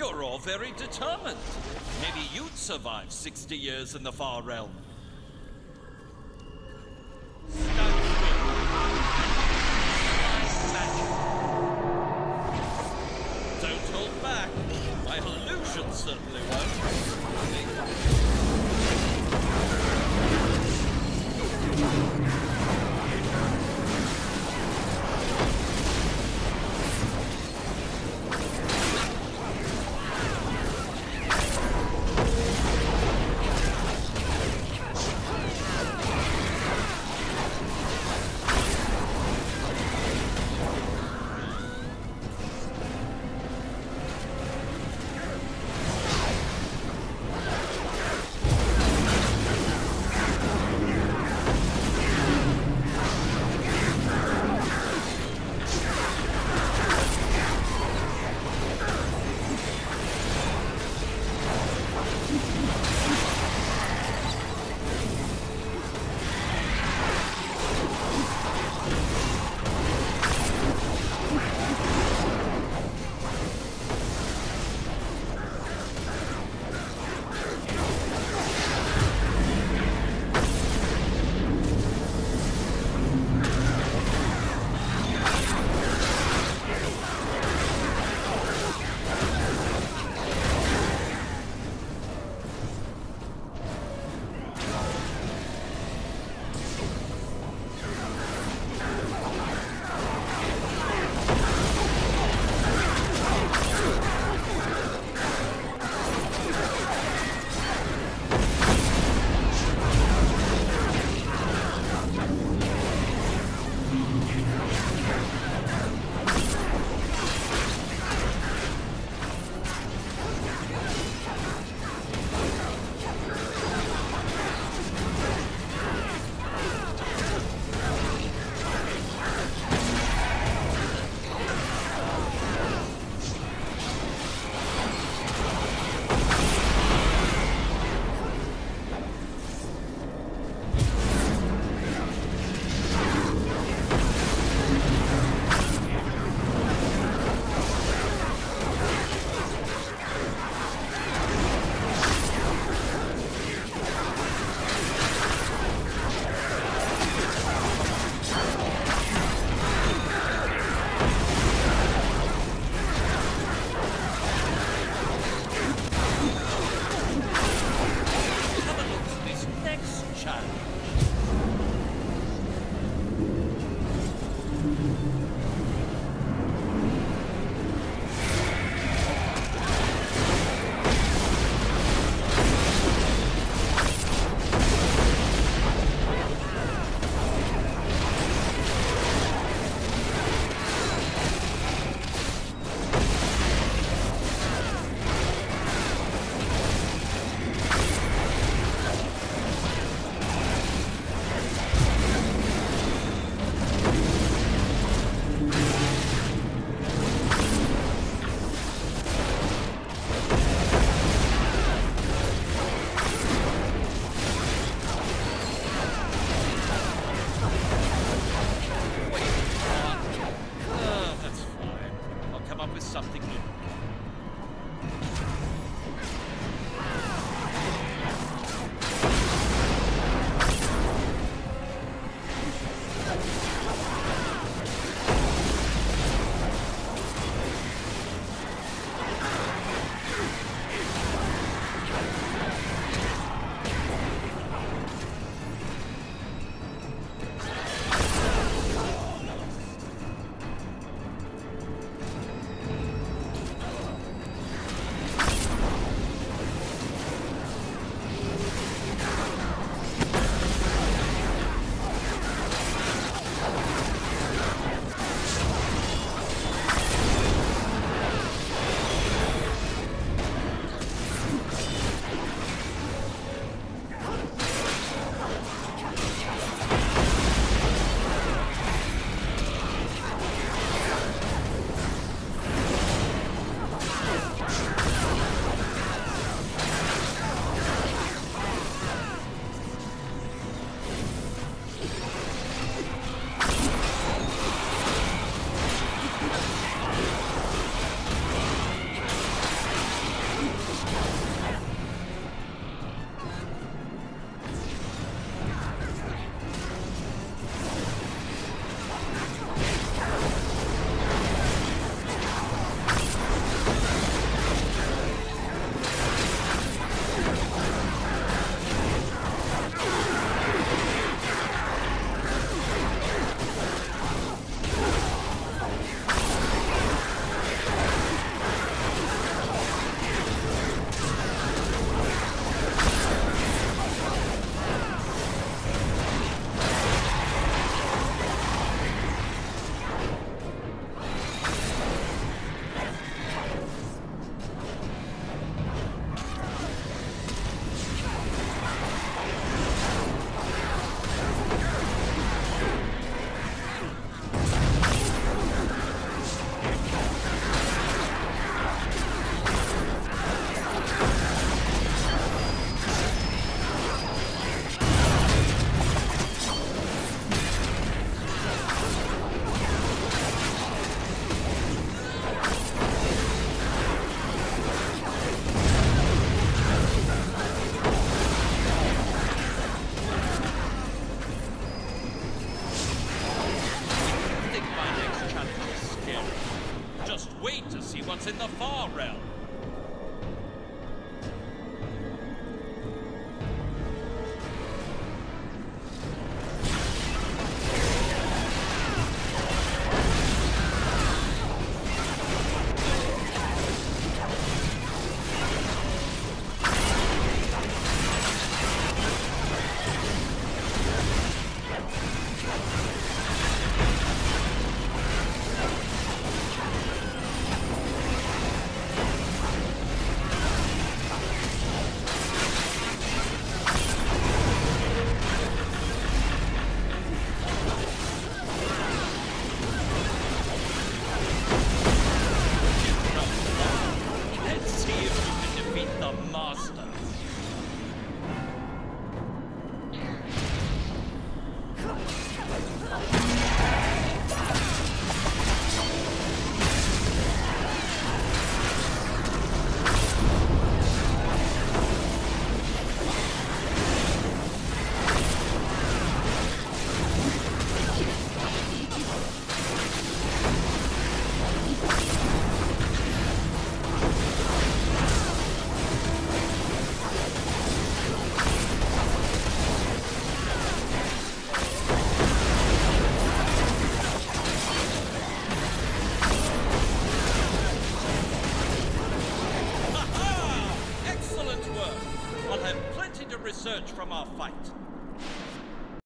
You're all very determined. Maybe you'd survive 60 years in the far realm. Far